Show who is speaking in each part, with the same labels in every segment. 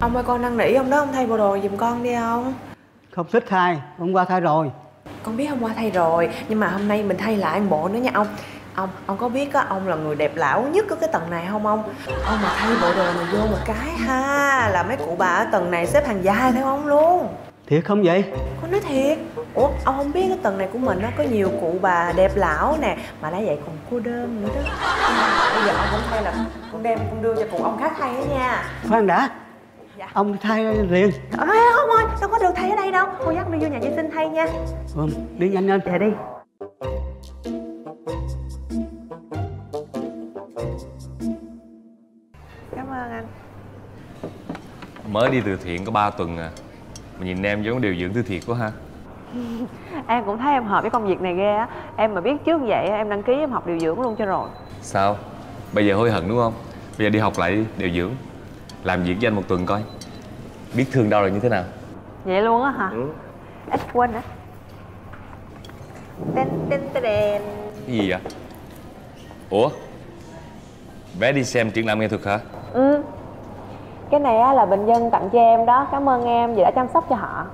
Speaker 1: Ông ơi con năn nỉ ông đó ông thay bộ đồ giùm con đi ông.
Speaker 2: Không thích thay, hôm qua thay rồi.
Speaker 1: Con biết hôm qua thay rồi Nhưng mà hôm nay mình thay lại bộ nữa nha ông. Ông, ông có biết á, ông là người đẹp lão nhất ở cái tầng này không ông? Ông mà thay bộ đồ này vô một cái ha Là mấy cụ bà ở tầng này xếp hàng dài theo ông luôn.
Speaker 2: Thiệt không vậy?
Speaker 1: Con nói thiệt. Ủa ông không biết cái tầng này của mình nó có nhiều cụ bà đẹp lão nè Mà đã vậy còn cô đơn nữa đó. Bây giờ ông cũng thay là con đem con đưa cho cụ ông khác thay đó nha.
Speaker 2: Khoan đã
Speaker 1: Dạ.
Speaker 2: Ông thay liền.
Speaker 1: Ê, không ơi, đâu có được thay ở đây đâu? Cô dắt đi vô nhà vệ sinh thay nha.
Speaker 2: Ừ, Đi nhanh lên.
Speaker 1: Dạ đi. Cảm ơn anh.
Speaker 3: Mới đi từ thiện có 3 tuần à. Mà nhìn em giống điều dưỡng từ thiện quá ha.
Speaker 1: Em cũng thấy em hợp với công việc này ghê á. Em mà biết trước vậy em đăng ký em học điều dưỡng luôn cho rồi.
Speaker 3: Sao? Bây giờ hối hận đúng không? Bây giờ đi học lại đi, điều dưỡng Làm việc với anh một tuần coi Biết thương đau là như thế nào
Speaker 1: Vậy luôn á hả?
Speaker 3: ừ.
Speaker 1: Ít quên hả? Tên tên tên đèn
Speaker 3: Cái gì vậy? Ủa? Bé đi xem triển lãm nghệ thuật hả?
Speaker 1: Ừ Cái này á là bệnh nhân tặng cho em đó Cảm ơn em vì đã chăm sóc cho họ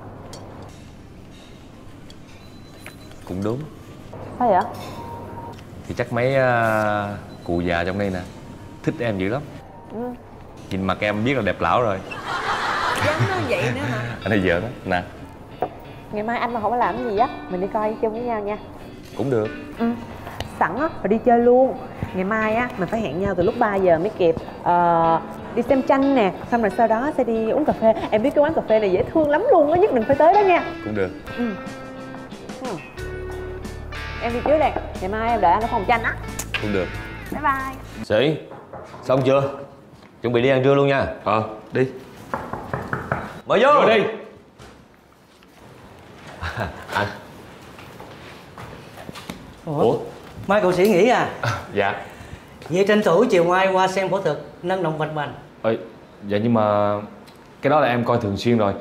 Speaker 3: Cũng đúng
Speaker 1: Sao vậy?
Speaker 3: Thì chắc mấy à, cụ già trong đây nè Thích em dữ lắm
Speaker 1: Ừ.
Speaker 3: Nhìn mặt em biết là đẹp lão rồi.
Speaker 1: Dám nói vậy nữa hả?
Speaker 3: Anh hay vợ đó. Nè.
Speaker 1: Ngày mai anh mà không có làm gì á Mình đi coi chung với nhau nha.
Speaker 3: Cũng được.
Speaker 1: Ừ. Sẵn á, phải đi chơi luôn. Ngày mai á, mình phải hẹn nhau từ lúc 3 giờ mới kịp. Ờ, Đi xem tranh nè Xong rồi sau đó sẽ đi uống cà phê. Em biết cái quán cà phê này dễ thương lắm luôn á Nhất định phải tới đó nha.
Speaker 3: Cũng được.
Speaker 1: Ừ. Ừ. Em đi trước đây. Ngày mai em đợi anh ở phòng tranh á.
Speaker 3: Cũng được.
Speaker 1: Bye bye.
Speaker 4: Sĩ Xong chưa Chuẩn bị đi ăn trưa luôn nha.
Speaker 3: Ờ đi.
Speaker 4: Mời vô.
Speaker 3: Rồi đi.
Speaker 4: Anh
Speaker 2: Ủa?
Speaker 3: Ủa?
Speaker 2: Mai cậu sĩ nghỉ à?
Speaker 3: Dạ.
Speaker 2: Vậy tranh thủ chiều mai qua xem phẫu thuật Nâng động mạch vành
Speaker 3: Ơi, dạ nhưng mà cái đó là em coi thường xuyên rồi.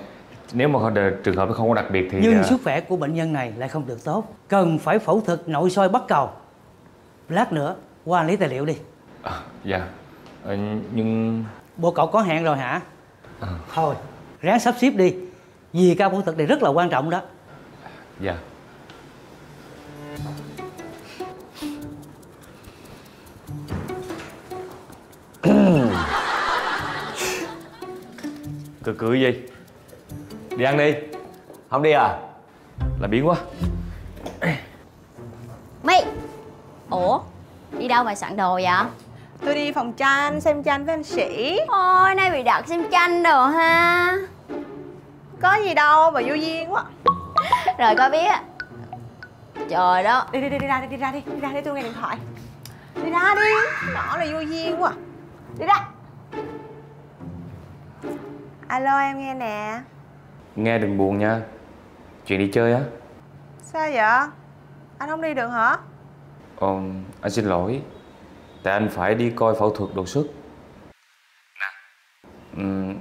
Speaker 3: Nếu mà không- trường hợp nó không có đặc biệt thì
Speaker 2: Nhưng
Speaker 3: à,
Speaker 2: sức khỏe của bệnh nhân này lại không được tốt. Cần phải phẫu thuật nội soi bắt cầu. Lát nữa qua lấy tài liệu đi.
Speaker 3: À, Dạ Ờ, Nhưng
Speaker 2: Bộ cậu có hẹn rồi hả? Thôi, ráng sắp xếp đi. Vì ca phẫu thuật này rất là quan trọng đó.
Speaker 3: Dạ. Cười cười gì Đi ăn đi.
Speaker 4: Không đi à?
Speaker 3: Là biến quá.
Speaker 5: My Ủa? Đi đâu mà soạn đồ vậy
Speaker 1: Tôi đi phòng tranh xem tranh với anh sĩ.
Speaker 5: Ôi nay bị đặt xem tranh đồ ha.
Speaker 1: Có gì đâu mà vô duyên quá.
Speaker 5: Rồi có biết. Trời đó.
Speaker 1: Đi đi đi đi ra đi đi ra đi Đi ra để tôi nghe điện thoại. Đi ra đi. Nhỏ này vô duyên quá. Đi ra. Alo em nghe nè.
Speaker 3: Nghe đừng buồn nha. Chuyện đi chơi á.
Speaker 1: Sao vậy? Anh không đi được hả?
Speaker 3: Ờ, anh xin lỗi Tại anh phải đi coi phẫu thuật đột xuất. Nè. Ừm,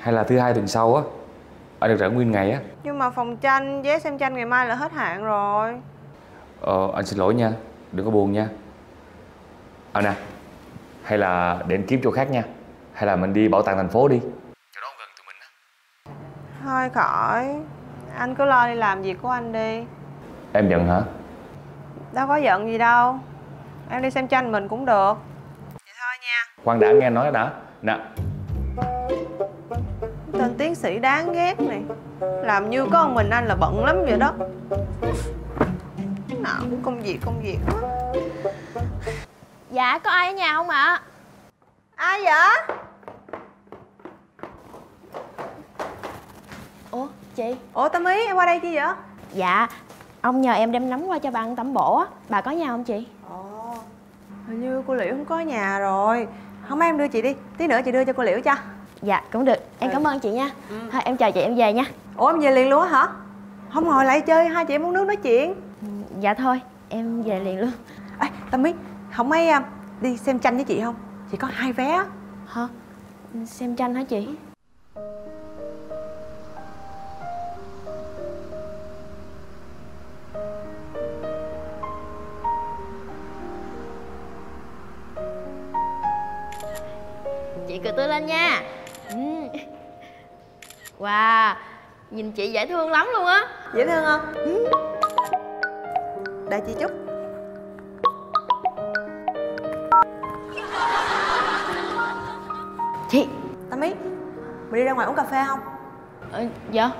Speaker 3: Hay là thứ hai tuần sau á Anh được rảnh nguyên ngày á.
Speaker 1: Nhưng mà phòng tranh vé xem tranh ngày mai là hết hạn rồi.
Speaker 3: Ờ, anh xin lỗi nha Đừng có buồn nha. À nè Hay là để anh kiếm chỗ khác nha Hay là mình đi bảo tàng thành phố đi. Chỗ đó gần tụi mình á.
Speaker 1: Thôi khỏi Anh cứ lo đi làm việc của anh đi.
Speaker 3: Em giận hả?
Speaker 1: Đâu có giận gì đâu Em đi xem tranh mình cũng được. Vậy thôi nha.
Speaker 3: Khoan đã nghe nói đã Nè.
Speaker 1: Tên tiến sĩ đáng ghét này. Làm như có một mình anh là bận lắm vậy đó. Nào cũng công việc công việc quá.
Speaker 5: Dạ có ai ở nhà không ạ?
Speaker 1: Ai vậy?
Speaker 5: Ủa chị?
Speaker 1: Ủa Tâm Ý em qua đây chi vậy?
Speaker 5: Dạ Ông nhờ em đem nấm qua cho bà ăn tẩm bổ á. Bà có nhà không chị?
Speaker 1: Ồ Như cô Liễu không có nhà rồi. Không em đưa chị đi. Tí nữa chị đưa cho cô Liễu cho.
Speaker 5: Dạ cũng được. Em cảm ơn chị nha. Thôi em chào chị em về nha.
Speaker 1: Ủa em về liền luôn á hả? Không ngồi lại chơi hai chị em uống nước nói chuyện.
Speaker 5: Dạ thôi em về liền luôn.
Speaker 1: Ê Tâm Ý Không mấy à, đi xem tranh với chị không? Chị có hai vé á.
Speaker 5: Hả? Xem tranh hả chị cười tươi lên nha ừ. Wow Nhìn chị dễ thương lắm luôn á
Speaker 1: Dễ thương không? Ừ. Đợi chị chút
Speaker 5: Chị
Speaker 1: Tâm ý Mình đi ra ngoài uống cà phê không?
Speaker 5: ờ, Dạ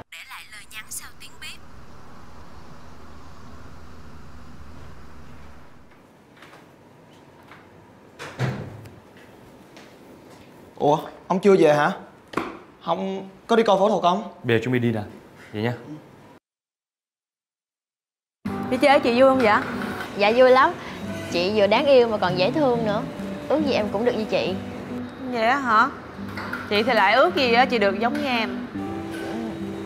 Speaker 6: Ủa, ông chưa về hả? Không có đi coi phẫu thuật không?
Speaker 3: Bây giờ chuẩn bị đi nè. Vậy nha.
Speaker 1: Đi chơi chị vui không vậy?
Speaker 5: Dạ vui lắm. Chị vừa đáng yêu mà còn dễ thương nữa. Ước gì em cũng được như chị.
Speaker 1: Vậy á hả? Chị thì lại ước gì á chị được giống như em.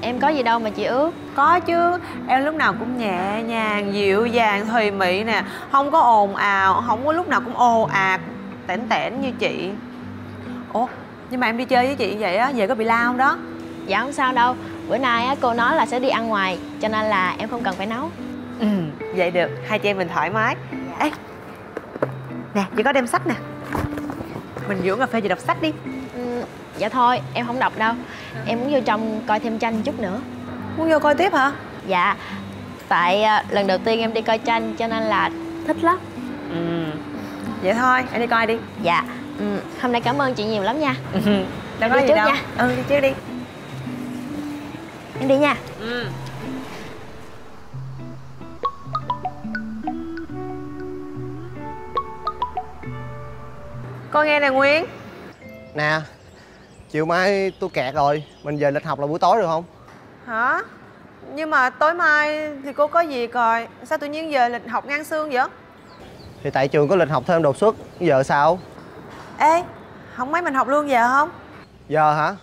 Speaker 5: Em có gì đâu mà chị ước.
Speaker 1: Có chứ, em lúc nào cũng nhẹ nhàng, dịu dàng, thùy mị nè. Không có ồn ào, không có lúc nào cũng ồ ạt, tẻn tẻn như chị Ủa, nhưng mà em đi chơi với chị vậy á, về có bị la không đó?
Speaker 5: Dạ không sao đâu. Bữa nay á, cô nói là sẽ đi ăn ngoài Cho nên là em không cần phải nấu.
Speaker 1: Ừ, vậy được, hai chị em mình thoải mái. Ê, nè, chị có đem sách nè. Mình uống cà phê chị đọc sách đi.
Speaker 5: Ừ, Dạ thôi em không đọc đâu. Em muốn vô trong coi thêm tranh chút nữa.
Speaker 1: Muốn vô coi tiếp hả?
Speaker 5: Dạ. Tại à, lần đầu tiên em đi coi tranh cho nên là thích lắm.
Speaker 1: Ừ, vậy thôi, em đi coi đi.
Speaker 5: Dạ ừ, Hôm nay cảm ơn chị nhiều lắm nha
Speaker 1: Ừ, đâu có
Speaker 5: đi
Speaker 1: gì
Speaker 5: trước
Speaker 1: đâu
Speaker 5: nha.
Speaker 1: Ừ, đi trước đi
Speaker 5: Em đi nha
Speaker 1: Ừ Con nghe nè Nguyên
Speaker 6: Nè, chiều mai tôi kẹt rồi Mình về lịch học là buổi tối được không?
Speaker 1: Hả? Nhưng mà tối mai thì cô có gì coi Sao tự nhiên giờ lịch học ngang xương vậy?
Speaker 6: Thì tại trường có lịch học thêm đột xuất Giờ sao?
Speaker 1: Ê, không mấy mình học luôn giờ không?
Speaker 6: Giờ hả?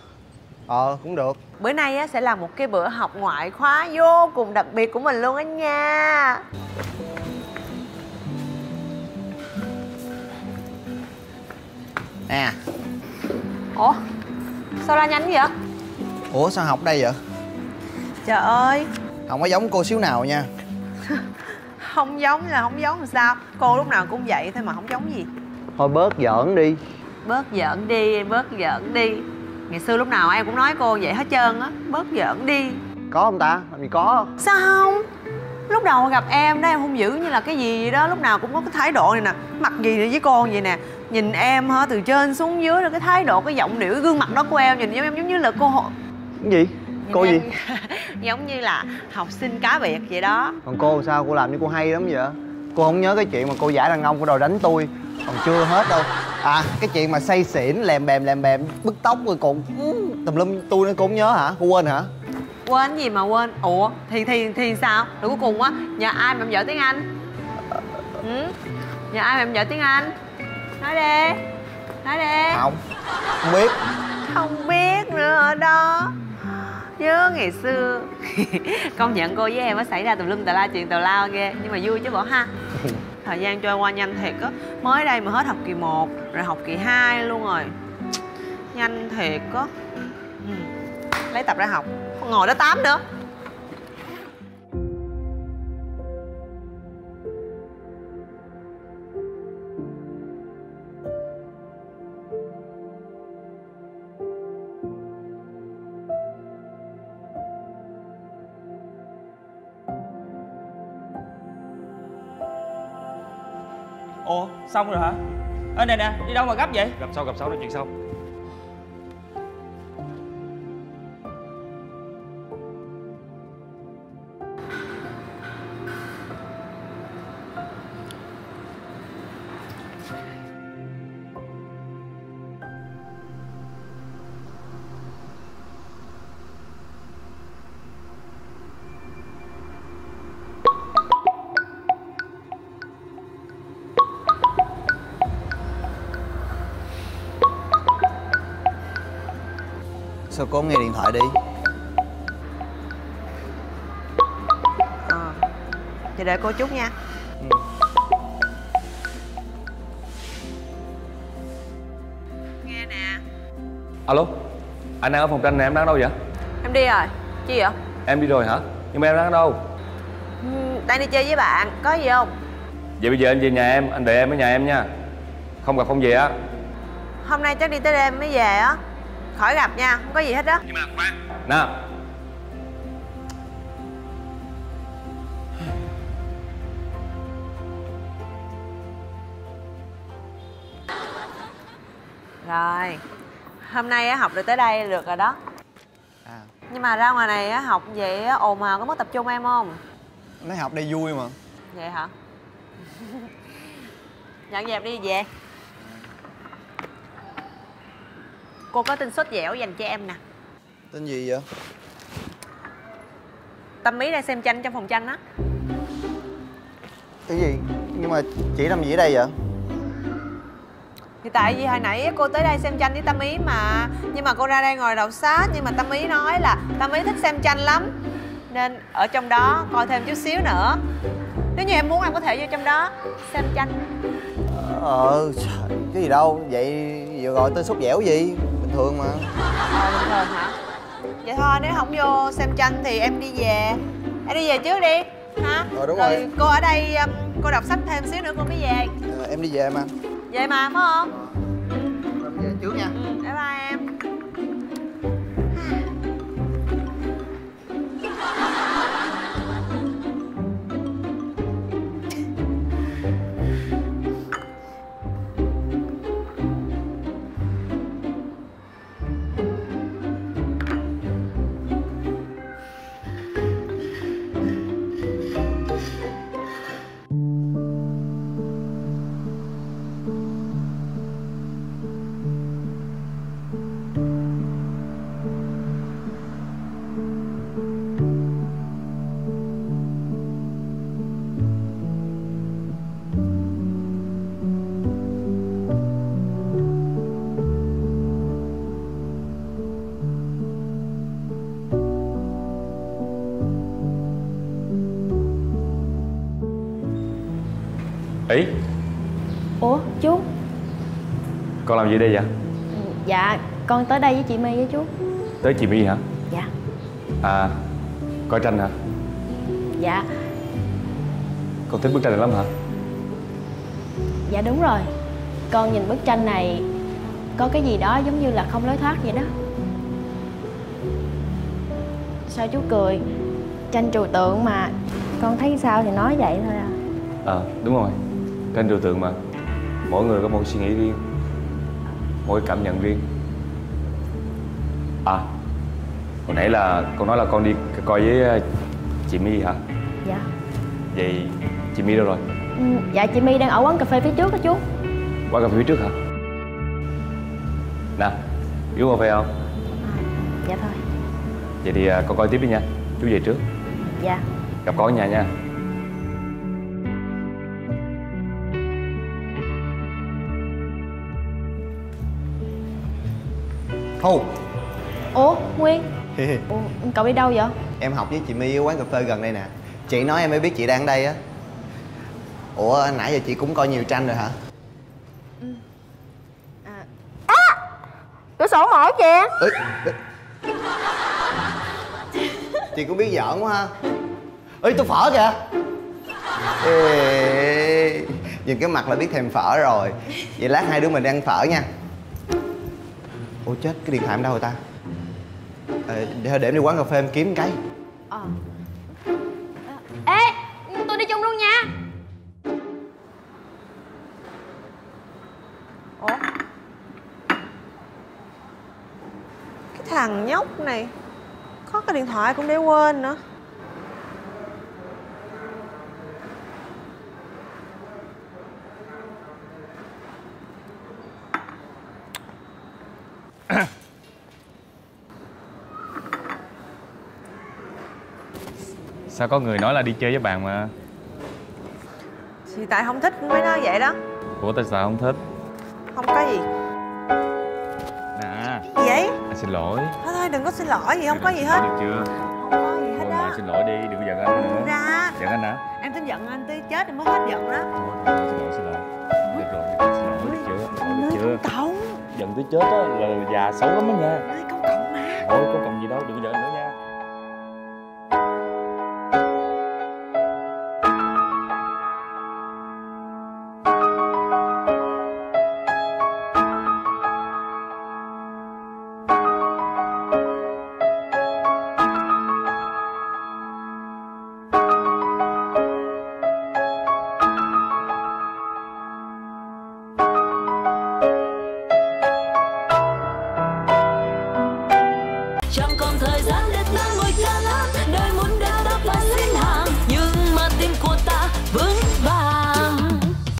Speaker 6: Ờ, cũng được
Speaker 1: Bữa nay á, sẽ là một cái bữa học ngoại khóa vô cùng đặc biệt của mình luôn á nha
Speaker 6: Nè
Speaker 1: Ủa? Sao ra nhanh vậy?
Speaker 6: Ủa sao học đây vậy?
Speaker 1: Trời ơi,
Speaker 6: Không có giống cô xíu nào nha
Speaker 1: không giống là không giống làm sao Cô lúc nào cũng vậy thôi mà không giống gì
Speaker 6: Thôi bớt giỡn đi
Speaker 1: Bớt giỡn đi, bớt giỡn đi Ngày xưa lúc nào em cũng nói cô vậy hết trơn á Bớt giỡn đi
Speaker 6: Có không ta? Gì có
Speaker 1: Sao không? Lúc đầu gặp em đó em không giữ như là cái gì vậy đó Lúc nào cũng có cái thái độ này nè Mặt gì này với con vậy nè Nhìn em hả từ trên xuống dưới rồi cái thái độ, cái giọng điệu, cái gương mặt đó của em Nhìn giống em giống như là cô
Speaker 6: Cái gì?
Speaker 1: nhìn
Speaker 6: Cô
Speaker 1: em
Speaker 6: gì?
Speaker 1: giống như là học sinh cá biệt vậy đó
Speaker 6: Còn cô sao? Cô làm như cô hay lắm vậy? Cô không nhớ cái chuyện mà cô giả đàn ông cô đòi đánh tôi. Còn chưa hết đâu. À, cái chuyện mà say xỉn, lèm bèm lèm bèm Bứt tóc rồi còn ừ, tùm lum tôi nữa cô không nhớ hả? Cô quên hả?
Speaker 1: Quên gì mà quên? Ủa thì thì thì sao? Rồi cuối cùng á Nhờ ai mà em giỏi tiếng Anh? Ừ? Nhờ ai mà em giỏi tiếng Anh? Nói đi. Nói đi.
Speaker 6: Không Không biết.
Speaker 1: Không biết nữa ở đó Nhớ ngày xưa. Công nhận cô với em á xảy ra tùm lum tà la chuyện tào lao ghê. Nhưng mà vui chứ bộ ha. Thời gian trôi qua nhanh thiệt á. Mới đây mà hết học kỳ 1 Rồi học kỳ 2 luôn rồi. Nhanh thiệt á. Ừ. Lấy tập ra học. Không ngồi đó tám nữa
Speaker 7: ủa xong rồi hả? ơ nè nè, đi đâu mà gấp vậy?
Speaker 3: Gặp sau gặp sau nói chuyện sau
Speaker 6: Sao cô không nghe điện thoại đi?
Speaker 1: Ờ Vậy đợi cô chút nha. Nghe nè.
Speaker 3: Alo Anh đang ở phòng tranh này em đang ở đâu vậy?
Speaker 1: Em đi rồi Chi vậy?
Speaker 3: Em đi rồi hả? Nhưng mà em đang ở đâu?
Speaker 1: Ừ, đang đi chơi với bạn Có gì không?
Speaker 3: Vậy bây giờ anh về nhà em Anh đợi em ở nhà em nha. Không gặp không về á.
Speaker 1: Hôm nay chắc đi tới đêm mới về á khỏi gặp nha không có gì hết đó
Speaker 3: nè
Speaker 1: rồi hôm nay á học được tới đây được rồi đó.
Speaker 6: À.
Speaker 1: Nhưng mà ra ngoài này á học vậy á ồn ào có mất tập trung em không?
Speaker 6: Nói học đây vui mà.
Speaker 1: Vậy hả? Dọn dẹp đi về cô có tin sốt dẻo dành cho em nè.
Speaker 6: Tên gì vậy?
Speaker 1: Tâm ý đang xem tranh trong phòng tranh á.
Speaker 6: Cái gì? Nhưng mà chị làm gì ở đây vậy?
Speaker 1: Thì tại vì hồi nãy cô tới đây xem tranh với tâm ý mà. Nhưng mà cô ra đây ngồi đọc sách nhưng mà tâm ý nói là tâm ý thích xem tranh lắm. Nên ở trong đó coi thêm chút xíu nữa. Nếu như em muốn em có thể vô trong đó xem tranh.
Speaker 6: Ờ cái gì đâu. Vậy vừa gọi tên sốt dẻo gì bình thường mà.
Speaker 1: Ờ bình thường hả? Vậy thôi nếu không vô xem tranh thì em đi về. Em đi về trước đi hả?
Speaker 6: Ờ, đúng rồi.
Speaker 1: cô ở đây um, cô đọc sách thêm xíu nữa cô mới về.
Speaker 6: Ờ, em đi về mà.
Speaker 1: Về mà phải không?
Speaker 6: Em về trước nha.
Speaker 1: Ừ,
Speaker 3: ý?
Speaker 5: Ủa chú?
Speaker 3: Con làm gì đây vậy?
Speaker 5: Dạ con tới đây với chị my với chú.
Speaker 3: Tới chị my hả?
Speaker 5: Dạ.
Speaker 3: À coi tranh hả?
Speaker 5: Dạ.
Speaker 3: Con thích bức tranh này lắm hả?
Speaker 5: Dạ đúng rồi. Con nhìn bức tranh này có cái gì đó giống như là không lối thoát vậy đó. Sao chú cười? Tranh trừu tượng mà con thấy sao thì nói vậy thôi à.
Speaker 3: Ờ đúng rồi tranh trừu tượng mà. Mỗi người có một suy nghĩ riêng mỗi cảm nhận riêng. À hồi nãy là con nói là con đi coi với ờ, chị my hả?
Speaker 5: Dạ.
Speaker 3: Vậy chị my đâu rồi?
Speaker 5: Ừ, dạ chị my đang ở quán cà phê phía trước đó chú.
Speaker 3: Qua cà phê trước hả? Nè uống cà phê không?
Speaker 5: Dạ thôi.
Speaker 3: Vậy thì à, con coi tiếp đi nha. Chú về trước.
Speaker 5: Dạ.
Speaker 3: Gặp con ở nhà nha
Speaker 6: thu.
Speaker 5: Ủa nguyên? Ủa, cậu đi đâu vậy?
Speaker 6: Em học với chị my ở quán cà phê gần đây nè. Chị nói em mới biết chị đang ở đây á. Ủa nãy giờ chị cũng coi nhiều tranh rồi hả?
Speaker 5: Cửa sổ mở kìa.
Speaker 6: Ê, ê. chị cũng biết giỡn quá ha. Ê tôi phở kìa. Ê, nhìn cái mặt là biết thèm phở rồi. Vậy lát hai đứa mình ăn phở nha ủa chết cái điện thoại em đâu rồi ta? À, để thôi để em đi quán cà phê em kiếm cái.
Speaker 5: Ờ. Ê tôi đi chung luôn nha.
Speaker 1: Ủa? Cái thằng nhóc này có cái điện thoại cũng để quên nữa.
Speaker 3: Sao có người nói là đi chơi với bạn mà?
Speaker 1: Thì tại không thích mới nói vậy đó.
Speaker 3: Ủa tại sao không thích?
Speaker 1: Không có gì.
Speaker 3: Nè.
Speaker 1: Gì vậy?
Speaker 3: Anh xin lỗi.
Speaker 1: Thôi thôi đừng có xin lỗi gì không có gì hết.
Speaker 3: được chưa?
Speaker 1: Không có gì hết
Speaker 3: thôi
Speaker 1: đó
Speaker 3: xin lỗi đi đừng có giận anh nữa.
Speaker 1: Ra
Speaker 3: giận anh hả?
Speaker 1: Em tin giận anh tới chết em mới hết giận đó.
Speaker 3: Thôi thôi xin lỗi xin lỗi. Được rồi xin lỗi được chưa? được chưa?
Speaker 1: cộng
Speaker 3: giận tới chết á là già xấu lắm á nha.
Speaker 1: Nơi công cộng mà.
Speaker 3: Thôi có còn